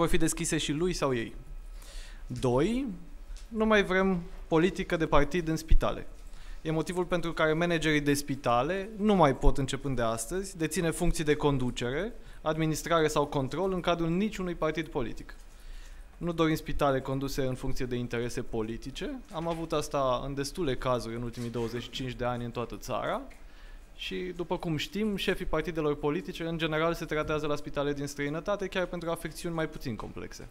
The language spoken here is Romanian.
vor fi deschise și lui sau ei. Doi, nu mai vrem politică de partid în spitale. E motivul pentru care managerii de spitale nu mai pot, începând de astăzi, deține funcții de conducere, administrare sau control în cadrul niciunui partid politic. Nu dorim spitale conduse în funcție de interese politice. Am avut asta în destule cazuri în ultimii 25 de ani în toată țara. Și, după cum știm, șefii partidelor politice, în general, se tratează la spitale din străinătate, chiar pentru afecțiuni mai puțin complexe.